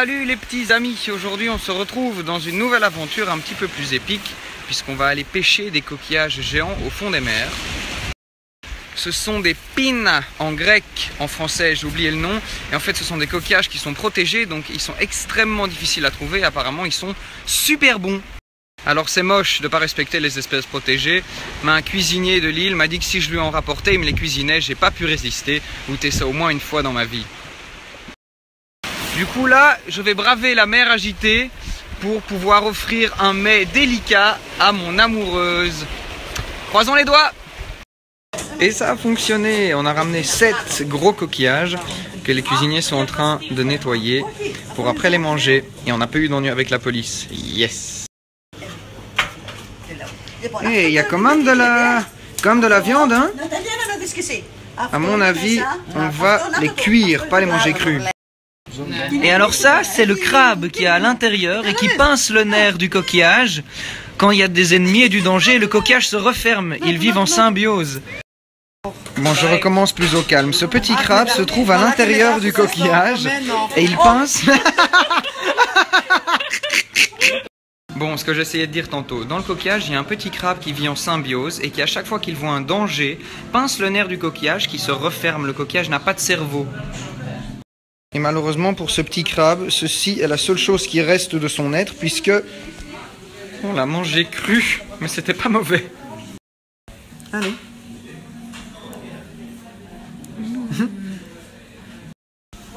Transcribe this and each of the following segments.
Salut les petits amis, aujourd'hui on se retrouve dans une nouvelle aventure un petit peu plus épique puisqu'on va aller pêcher des coquillages géants au fond des mers. Ce sont des pins en grec, en français j'ai oublié le nom, et en fait ce sont des coquillages qui sont protégés donc ils sont extrêmement difficiles à trouver, apparemment ils sont super bons. Alors c'est moche de ne pas respecter les espèces protégées, mais un cuisinier de l'île m'a dit que si je lui en rapportais, il me les cuisinait, j'ai pas pu résister, goûter ça au moins une fois dans ma vie. Du coup là, je vais braver la mer agitée pour pouvoir offrir un mets délicat à mon amoureuse. Croisons les doigts Et ça a fonctionné, on a ramené 7 gros coquillages que les cuisiniers sont en train de nettoyer pour après les manger. Et on n'a pas eu d'ennui avec la police. Yes il y a quand même de la, comme de la viande, hein? À mon avis, on va les cuire, pas les manger crus. Et alors ça, c'est le crabe qui est à l'intérieur et qui pince le nerf du coquillage. Quand il y a des ennemis et du danger, le coquillage se referme. Ils vivent en symbiose. Bon, je recommence plus au calme. Ce petit crabe se trouve à l'intérieur du coquillage et il pince. Bon, ce que j'essayais de dire tantôt, dans le coquillage, il y a un petit crabe qui vit en symbiose et qui, à chaque fois qu'il voit un danger, pince le nerf du coquillage qui se referme. Le coquillage n'a pas de cerveau. Et malheureusement pour ce petit crabe, ceci est la seule chose qui reste de son être puisque on l'a mangé cru, mais c'était pas mauvais. Allez.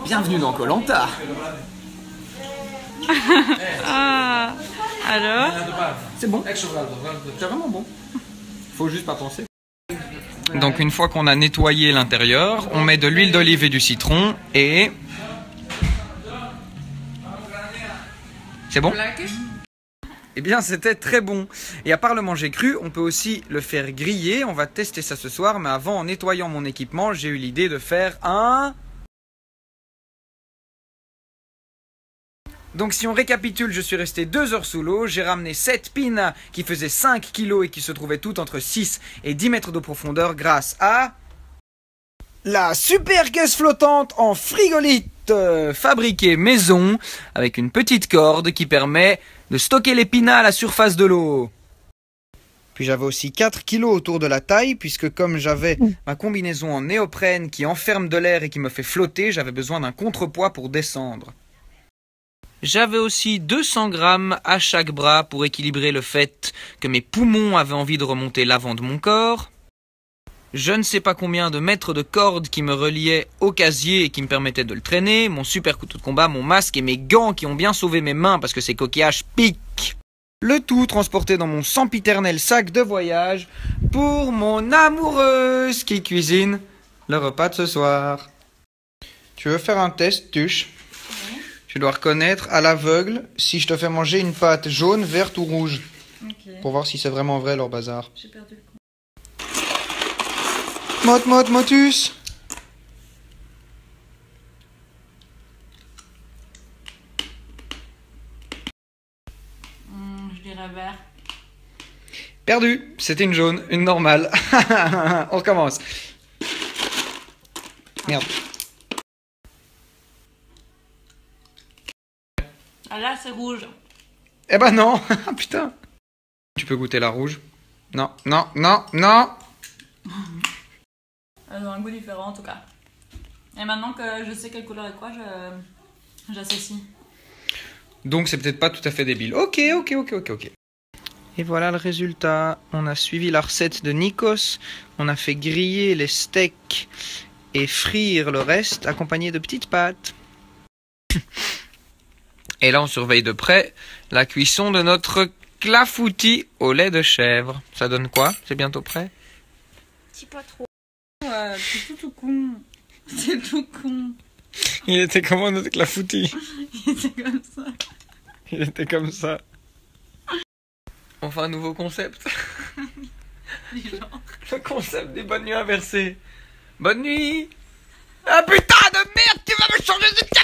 Bienvenue dans Colanta. Ah, alors C'est bon. C'est vraiment bon. Faut juste pas penser. Donc une fois qu'on a nettoyé l'intérieur, on met de l'huile d'olive et du citron et C'est bon Eh bien, c'était très bon. Et à part le manger cru, on peut aussi le faire griller. On va tester ça ce soir. Mais avant, en nettoyant mon équipement, j'ai eu l'idée de faire un... Donc si on récapitule, je suis resté 2 heures sous l'eau, j'ai ramené 7 pins qui faisaient 5 kilos et qui se trouvaient toutes entre 6 et 10 mètres de profondeur grâce à... La super caisse flottante en frigolite euh, fabriquée maison avec une petite corde qui permet de stocker les pinas à la surface de l'eau. Puis j'avais aussi 4 kilos autour de la taille puisque comme j'avais ma combinaison en néoprène qui enferme de l'air et qui me fait flotter, j'avais besoin d'un contrepoids pour descendre. J'avais aussi 200 grammes à chaque bras pour équilibrer le fait que mes poumons avaient envie de remonter l'avant de mon corps. Je ne sais pas combien de mètres de corde qui me reliaient au casier et qui me permettaient de le traîner, mon super couteau de combat, mon masque et mes gants qui ont bien sauvé mes mains parce que ces coquillages piquent. Le tout transporté dans mon sempiternel sac de voyage pour mon amoureuse qui cuisine le repas de ce soir. Tu veux faire un test, Tuche? Tu dois reconnaître à l'aveugle si je te fais manger une pâte jaune, verte ou rouge. Pour voir si c'est vraiment vrai leur bazar. J'ai perdu le Mot, mot, motus Hmm, je dirais vert. Perdu, c'était une jaune, une normale. On recommence. Merde. Ah là, c'est rouge. Eh ben non, putain. Tu peux goûter la rouge Non, non, non, non. Elles ont un goût différent en tout cas. Et maintenant que je sais quelle couleur est quoi, je j'associe. Donc c'est peut-être pas tout à fait débile. Ok, ok, ok, ok, ok. Et voilà le résultat. On a suivi la recette de Nikos. On a fait griller les steaks et frire le reste, accompagné de petites pâtes. Et là, on surveille de près la cuisson de notre clafoutis au lait de chèvre. Ça donne quoi? C'est bientôt prêt? Dis pas trop. Ouais, c'est tout, tout con. C'est tout con. Il était comment notre clafoutis C'est comme ça. Il était comme ça. Enfin, un nouveau concept. Le concept des bonnes nuits inversées. Bonne nuit Ah putain de merde, tu vas me changer de